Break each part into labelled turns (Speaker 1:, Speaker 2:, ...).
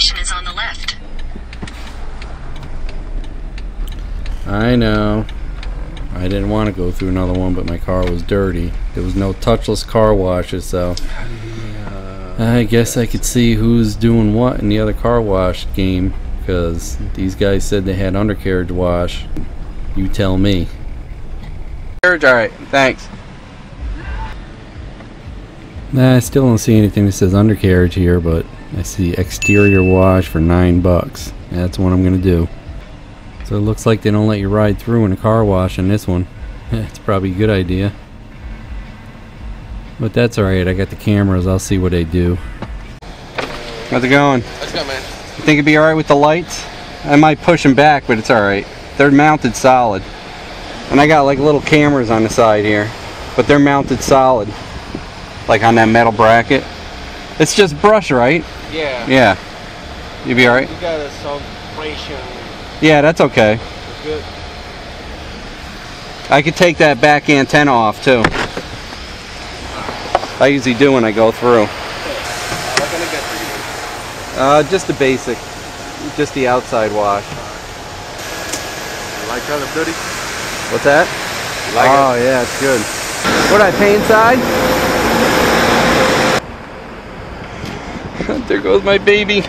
Speaker 1: Destination is on the left.
Speaker 2: I know. I didn't want to go through another one, but my car was dirty. There was no touchless car washes, so I guess I could see who's doing what in the other car wash game because these guys said they had undercarriage wash. You tell me.
Speaker 3: Carriage, all right. Thanks.
Speaker 2: Nah, I still don't see anything that says undercarriage here, but I see exterior wash for nine bucks. That's what I'm gonna do. So it looks like they don't let you ride through in a car wash in this one. It's probably a good idea. But that's alright, I got the cameras, I'll see what they do.
Speaker 3: How's it going?
Speaker 4: Let's go, man.
Speaker 3: You think it'd be all right with the lights? I might push them back, but it's all right. They're mounted solid. And I got like little cameras on the side here, but they're mounted solid. Like on that metal bracket. It's just brush, right?
Speaker 4: Yeah.
Speaker 3: Yeah. You be all right?
Speaker 4: You got a some pressure.
Speaker 3: Yeah, that's okay.
Speaker 4: It's good.
Speaker 3: I could take that back antenna off too. I usually do when I go through.
Speaker 4: What can I get for you?
Speaker 3: Uh, just the basic, just the outside wash.
Speaker 4: You like Call of Duty?
Speaker 3: What's that?
Speaker 4: You like
Speaker 3: oh yeah, it's good. What I pay inside? there goes my baby.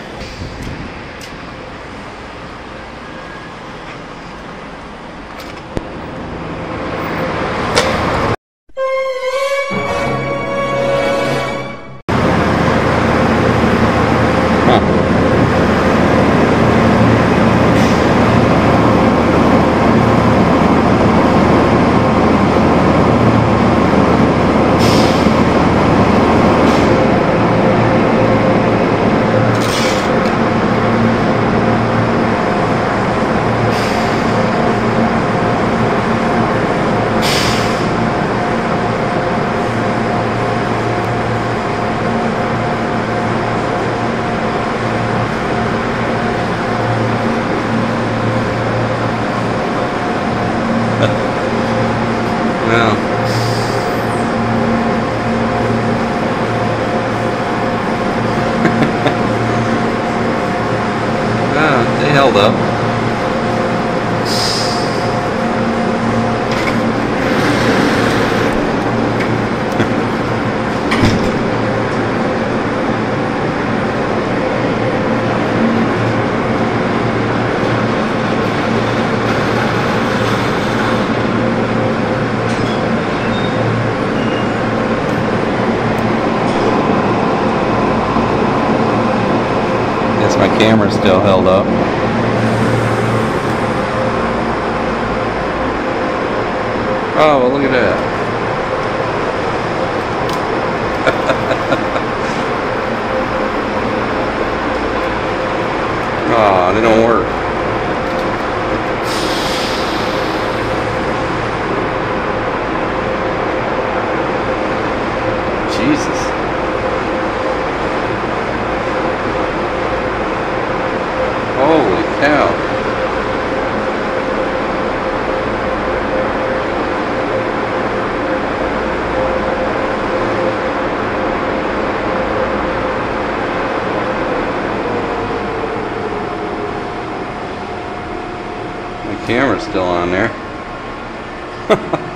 Speaker 3: Wow. ah, they held up. Yes, my camera's still held up. Oh, well, look at that. oh, they don't work. Jesus. Cow. My camera's still on there.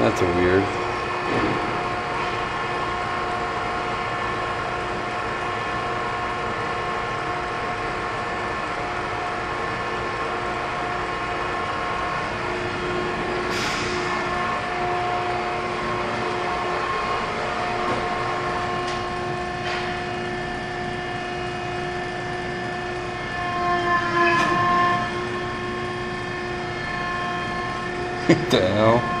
Speaker 3: That's a weird. What the hell?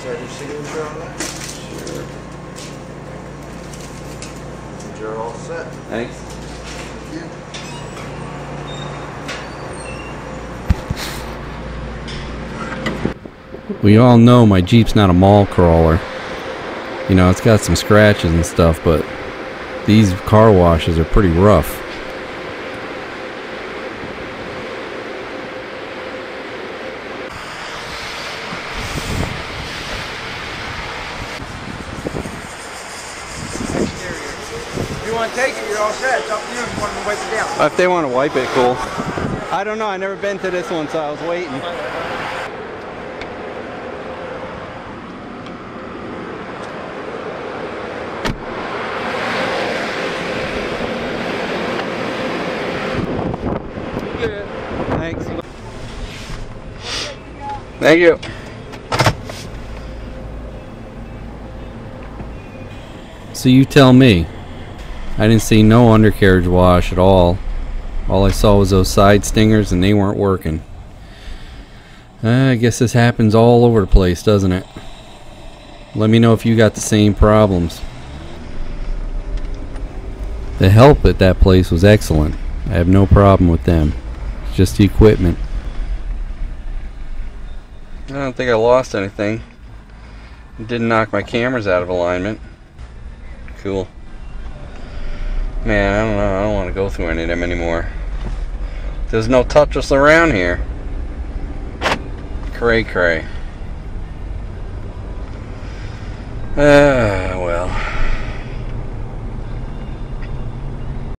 Speaker 5: just have your signature on that? Sure. And You're all set.
Speaker 6: Thanks.
Speaker 5: Thank you.
Speaker 3: We all know my Jeep's not a mall crawler. You know, it's got some scratches and stuff, but these car washes are pretty rough.
Speaker 4: If you want to take it, you're all set. It's up to you if you want to wipe it down.
Speaker 6: If they want to wipe it, cool. I don't know. I never been to this one, so I was waiting. Thanks. Thank you.
Speaker 3: So you tell me. I didn't see no undercarriage wash at all. All I saw was those side stingers and they weren't working. Uh, I guess this happens all over the place, doesn't it? Let me know if you got the same problems. The help at that place was excellent. I have no problem with them. It's just the equipment.
Speaker 6: I don't think I lost anything. Didn't knock my cameras out of alignment. Cool. Man, I don't know. I don't want to go through any of them anymore. There's no touchless around here. Cray cray. Ah, well.